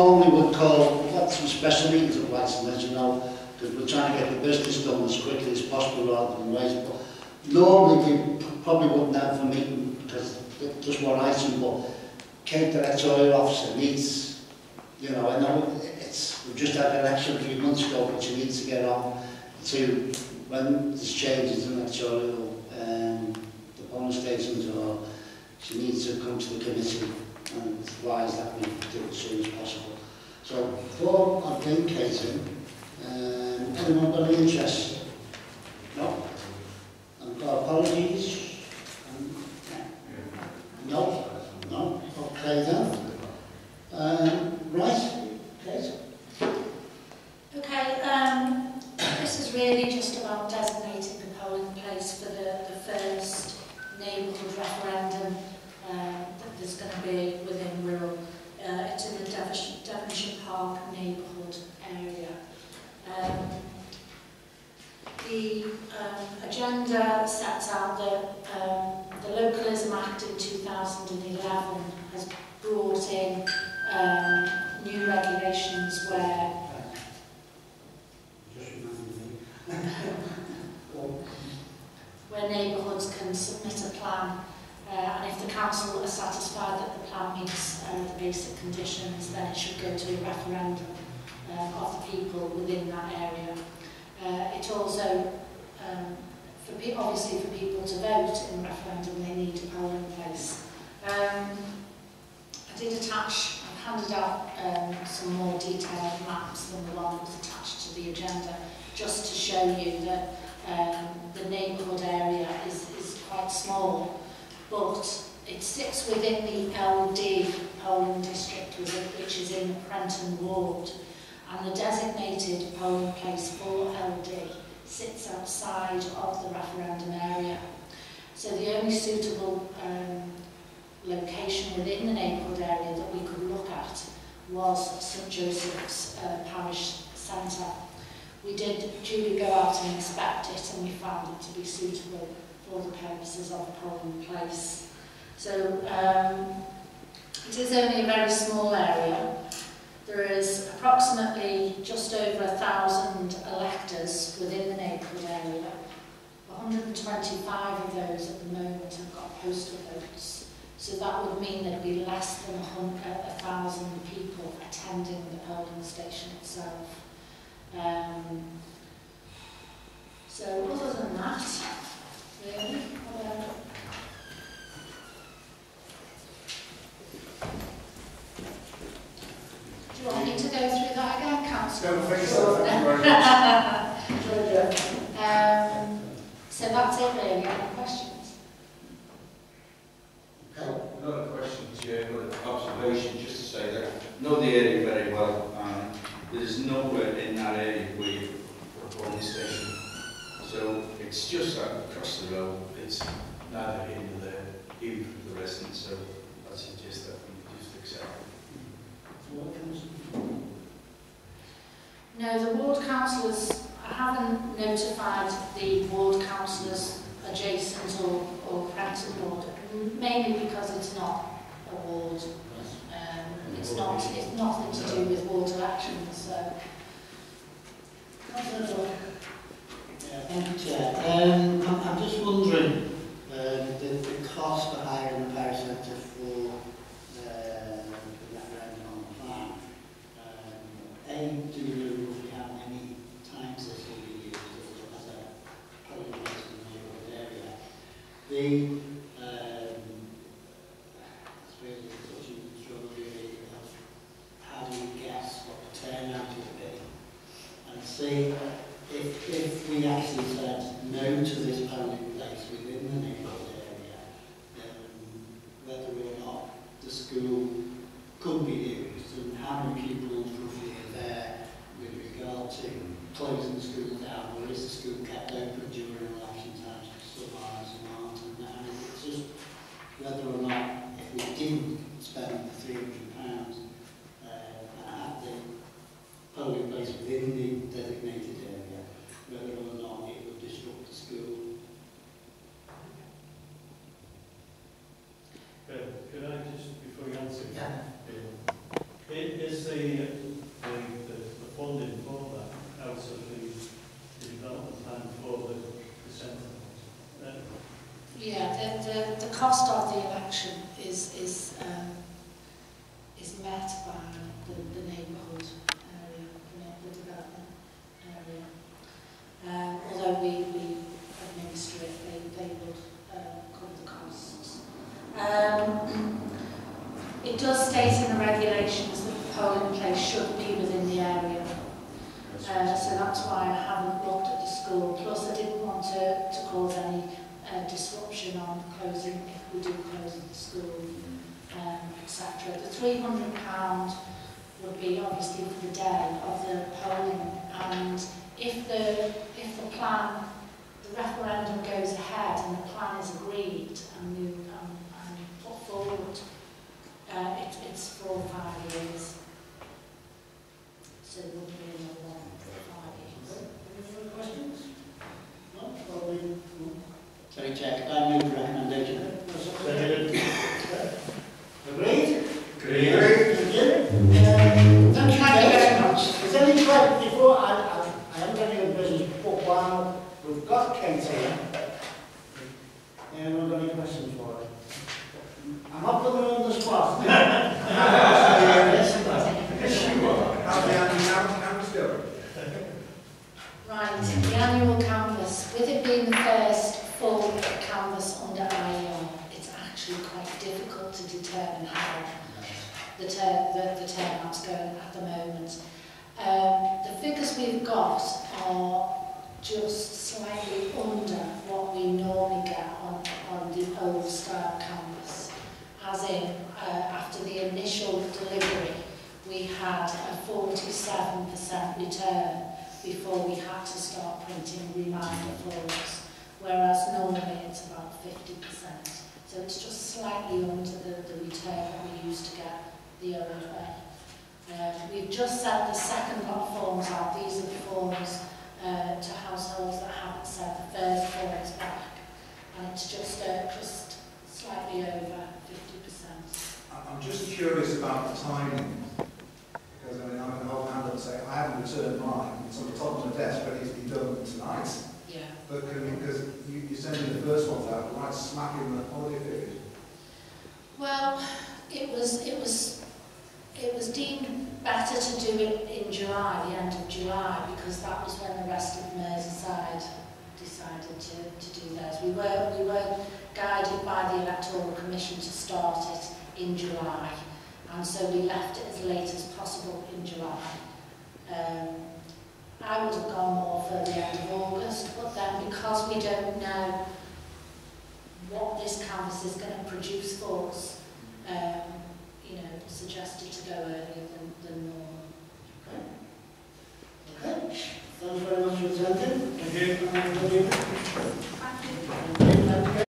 normally we would call, we've had some special meetings at Whitsun, as you know, because we're trying to get the business done as quickly as possible rather than wait. But normally we probably wouldn't have a meeting because just one item, but Kate, the electoral officer, needs, you know, I know it's, we've just had an election a few months ago, but she needs to get on to when there's changes in electoral, um, the polling stations, or she needs to come to the committee and advise that we do it soon as Kate in, um, anyone got any interest? neighbourhood area. Um, the um, agenda sets out that um, the Localism Act in 2011 has brought in um, new regulations where where neighbourhoods can submit a plan uh, and if the council are satisfied that the plan meets uh, the basic conditions then it should go to a referendum uh, of the people within that area. Uh, it also, um, for obviously for people to vote in referendum they need a polling place. Um, I did attach, I've handed out um, some more detailed maps than the one that was attached to the agenda just to show you that um, the neighbourhood area is, is quite small, but it sits within the LD polling district, which is in Prenton Ward, and the designated polling place for LD sits outside of the referendum area. So the only suitable um, location within the neighbourhood area that we could look at was St Joseph's uh, Parish Centre. We did duly go out and inspect it and we found it to be suitable for the purposes of polling place. So um, it is only a very small area. There is approximately just over a thousand electors within the neighbourhood area. 125 of those at the moment have got postal votes. So that would mean there'd be less than a, hun- a a thousand people attending the polling station itself. Um, so other than that, really, uh, do you want me to go through that again, Councillor? Don't think so, thank you. Um, so that's it really, any questions? okay. Not a question, Chair, but an observation, just to say that I know the area very well, and there's nowhere in that area where you put a polling station. So it's just that across the road, it's neither here nor there, even for the residents, so I suggest that we just accept it. What comes? No, the ward councillors, I haven't notified the ward councillors adjacent or, or Prenton ward, mainly because it's not a ward. Um, it's not, it's nothing to do with ward elections, so. Yeah, thank you, Chair. Um, I'm, I'm just wondering, um, the, the cost for hiring a parish centre for uh, the referendum on the plan. Um, A, do we know roughly how many times this will be used as a polling place in the neighbourhood area? B, um, it's really touching the struggle really of how do we guess what the turnout will be? And C, if, if we actually said no to this polling place within the neighbourhood area, then whether or not the school could be used and how many pupils roughly are there with regard to closing the school down or is the school kept open during election times some are and that. And it's just whether or not if we didn't spend the £300 uh, and have the polling place within the designated area, whether or not it would disrupt the school. Ben, could I just, before you answer, Yeah. um, I- Is the, the, the the funding for that out of the the development plan for the, the centre? Uh, Yeah, the, the, the cost of the election is, is, um, is met by the, the neighbourhood area, the, neigh- the development area. Um, although we, we administer it, they, they would, uh, cover the costs. Um, it does state in the regulations that the polling should be within the area. Uh, so that's why I haven't looked at the school. Plus, I didn't want to, to cause any uh, disruption on closing, if we do close the school, um, etc. The £300 would be obviously for the day of the polling, and if the, if the plan, the referendum goes ahead and the plan is agreed and, you, um, and put forward, uh, it, it's for five years. So there wouldn't be another one for five years. Any further questions? No? Well, we, sorry, Chair, could I move the recommendation? Seconded. Agreed? Agreed. Thank you. Um, Thank you very much. Is there any question before I, I, I haven't got any other business, but while we've got Kate here, anyone got any questions Right, the annual canvas. With it being the first full canvas under IER, it's actually quite difficult to determine how the, ter the, the turnout's going at the moment. Um, the figures we've got are printing reminder forms, whereas normally it's about 50%. So it's just slightly under the, the return that we used to get the old way. Uh, we've just sent the second lot of forms out. These are the forms uh, to households that haven't sent the first forms back. And it's just, uh, just slightly over 50%. I- I'm just curious about the timing. Because I mean, I'm an old hand and say, I haven't returned mine. It's on the top of the desk, ready to be done tonight. Yeah. But can because you, you're sending the first ones out, right smack in the holiday period. Well, it was, it was, it was deemed better to do it in July, the end of July, because that was when the rest of Merseyside decided to, to do theirs. We were, we were guided by the Electoral Commission to start it in July, and so we left it as late as possible in July. Um, I would have gone more for the end of August, but then because we don't know what this canvass is going to produce for us, um, you know, suggested to go earlier than, than normal. Okay. Okay. Thanks very much for attending. Thank you. Anybody